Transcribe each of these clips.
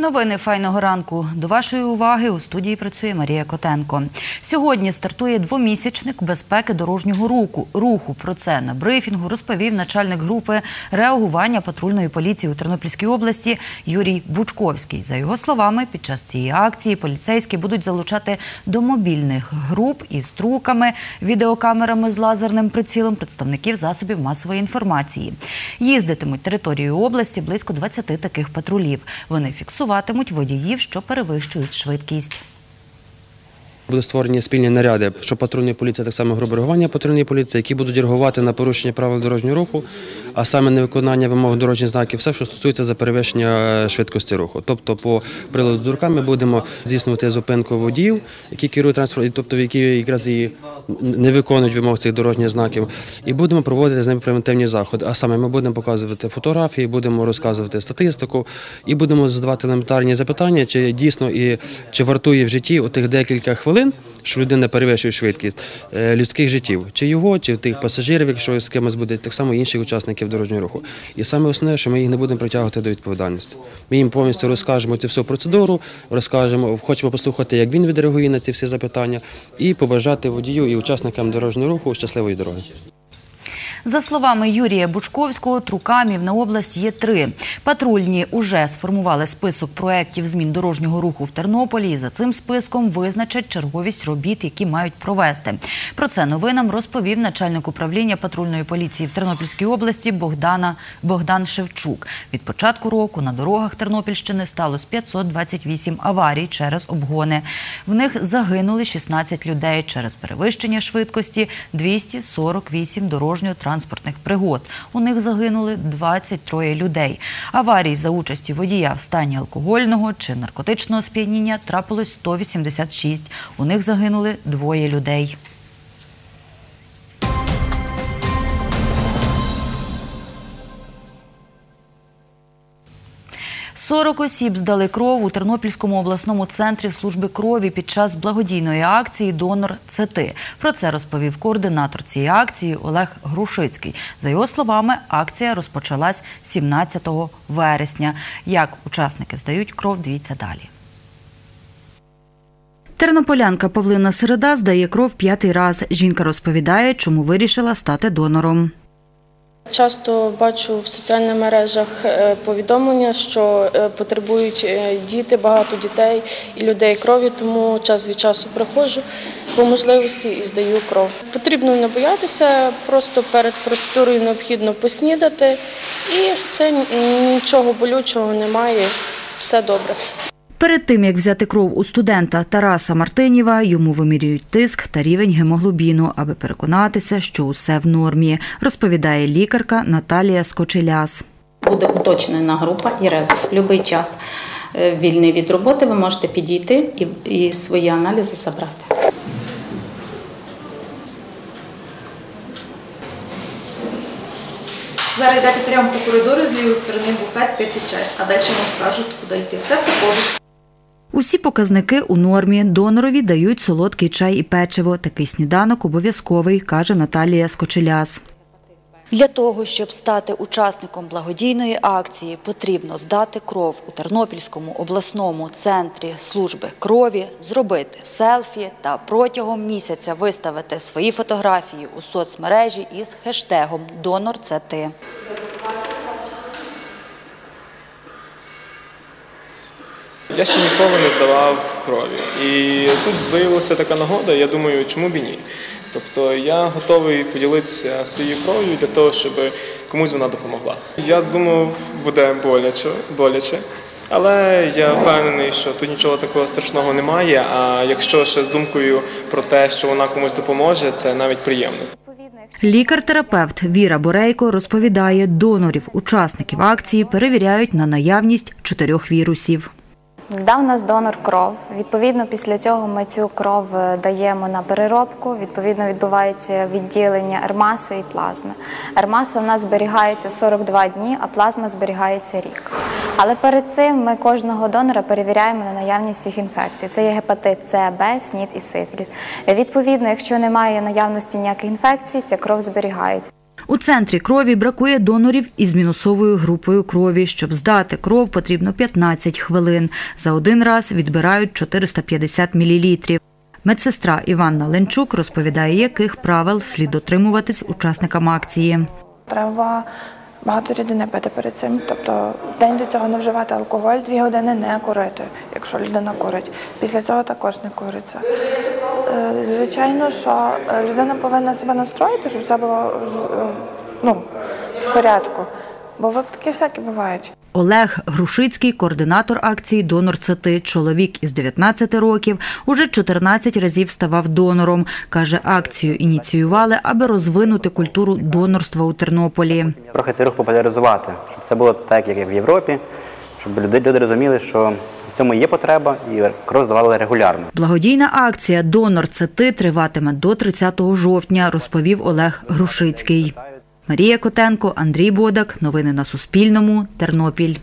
Новини файного ранку. До вашої уваги у студії працює Марія Котенко. Сьогодні стартує двомісячник безпеки дорожнього руху. Руху про це на брифінгу розповів начальник групи реагування патрульної поліції у Тернопільській області Юрій Бучковський. За його словами, під час цієї акції поліцейські будуть залучати до мобільних груп із труками, відеокамерами з лазерним прицілом представників засобів масової інформації. Їздитимуть територією області близько 20 таких патрулів. Вони фіксуватимуть водіїв, що перевищують швидкість. Будуть створені спільні наряди, що патрульної поліції, так само групи реагування патрульної поліції, які будуть реагувати на порушення правил дорожнього руху, а саме невиконання вимог дорожніх знаків, все, що стосується за перевищення швидкості руху. Тобто, по приладу дурка ми будемо здійснювати зупинку водіїв, які керують транспортом, тобто які якраз і не виконують вимог цих дорожніх знаків, і будемо проводити з ними превентивні заходи. А саме ми будемо показувати фотографії, будемо розказувати статистику і будемо задавати елементарні запитання, чи дійсно і чи вартує в житті отих декілька хвилин. Що людина перевищує швидкість е, людських життів, чи його, чи тих пасажирів, якщо з кимось буде, так само інших учасників дорожнього руху. І саме основне, що ми їх не будемо притягувати до відповідальності. Ми їм повністю розкажемо цю всю процедуру, розкажемо, хочемо послухати, як він відреагує на ці всі запитання, і побажати водію і учасникам дорожнього руху щасливої дороги. За словами Юрія Бучковського, трукамів на область є три. Патрульні уже сформували список проєктів змін дорожнього руху в Тернополі і за цим списком визначать черговість робіт, які мають провести. Про це новинам розповів начальник управління патрульної поліції в Тернопільській області Богдан Шевчук. Від початку року на дорогах Тернопільщини сталося 528 аварій через обгони. В них загинули 16 людей через перевищення швидкості, 248 дорожньо-транспортних пригод. У них загинули 23 людей. Аварій за участі водія в стані алкогольного чи наркотичного сп'яніння трапилось 186. У них загинули двоє людей. Сорок осіб здали кров у Тернопільському обласному центрі служби крові під час благодійної акції Донор ЦТ. Про це розповів координатор цієї акції Олег Грушицький. За його словами, акція розпочалась 17 вересня. Як учасники здають кров, дивіться далі. Тернополянка Павлина Середа здає кров п'ятий раз. Жінка розповідає, чому вирішила стати донором. Часто бачу в соціальних мережах е, повідомлення, що е, потребують е, діти, багато дітей і людей крові, тому час від часу приходжу по можливості і здаю кров. Потрібно не боятися, просто перед процедурою необхідно поснідати, і це нічого болючого немає, все добре. Перед тим, як взяти кров у студента Тараса Мартинєва, йому вимірюють тиск та рівень гемоглобіну, аби переконатися, що усе в нормі, розповідає лікарка Наталія Скочеляс. Буде уточнена група і резус. Будь-який час е, вільний від роботи ви можете підійти і, і свої аналізи забрати. Зараз йдете прямо по коридору, з лівої сторони буфет, пити чай, а далі вам скажуть, куди йти. Все проходить. Усі показники у нормі. Донорові дають солодкий чай і печиво. Такий сніданок обов'язковий, каже Наталія Скочеляс. Для того, щоб стати учасником благодійної акції, потрібно здати кров у Тернопільському обласному центрі служби крові, зробити селфі та протягом місяця виставити свої фотографії у соцмережі із хештегом Донор це ти. Я ще ніколи не здавав крові. І тут виявилася така нагода, я думаю, чому б і ні. Тобто я готовий поділитися своєю кров'ю для того, щоб комусь вона допомогла. Я думав, буде боляче, боляче, але я впевнений, що тут нічого такого страшного немає. А якщо ще з думкою про те, що вона комусь допоможе, це навіть приємно. Лікар-терапевт Віра Борейко розповідає, донорів учасників акції перевіряють на наявність чотирьох вірусів. Здав нас донор кров. Відповідно, після цього ми цю кров е, даємо на переробку. Відповідно, відбувається відділення ермаси і плазми. Ермаса в нас зберігається 42 дні, а плазма зберігається рік. Але перед цим ми кожного донора перевіряємо на наявність всіх інфекцій. Це є гепатит С, Б, СНІД і сифіліс. Відповідно, якщо немає наявності ніяких інфекцій, ця кров зберігається. У центрі крові бракує донорів із мінусовою групою крові. Щоб здати кров, потрібно 15 хвилин. За один раз відбирають 450 мілілітрів. Медсестра Іванна Ленчук розповідає, яких правил слід дотримуватись учасникам акції. Треба багато рідини пити перед цим. Тобто день до цього не вживати алкоголь, дві години не курити, якщо людина курить. Після цього також не куриться. Е, Звичайно, що е, людина повинна себе настроїти, щоб все було е, ну, в порядку. Бо випадки всякі бувають. Олег Грушицький, координатор акції Донор це ти. Чоловік із 19 років уже 14 разів ставав донором. Каже, акцію ініціювали, аби розвинути культуру донорства у Тернополі. Трохи цей рух популяризувати, щоб це було так, як в Європі, щоб люди, люди розуміли, що в цьому є потреба і кров здавали регулярно. Благодійна акція Донор це ти триватиме до 30 жовтня, розповів Олег Грушицький. Марія Котенко, Андрій Бодак. Новини на Суспільному. Тернопіль.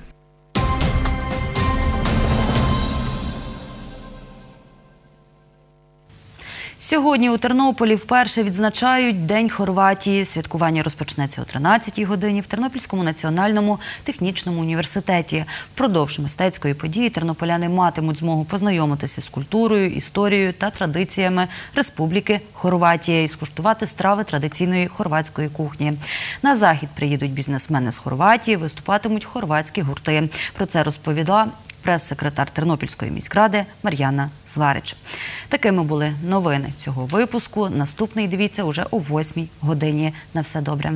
Сьогодні у Тернополі вперше відзначають День Хорватії. Святкування розпочнеться о 13-й годині в Тернопільському національному технічному університеті. Впродовж мистецької події тернополяни матимуть змогу познайомитися з культурою, історією та традиціями Республіки Хорватія і скуштувати страви традиційної хорватської кухні. На захід приїдуть бізнесмени з Хорватії, виступатимуть хорватські гурти. Про це розповіла прес-секретар Тернопільської міськради Мар'яна Зварич. Такими були новини цього випуску. Наступний дивіться уже о 8 годині. На все добре.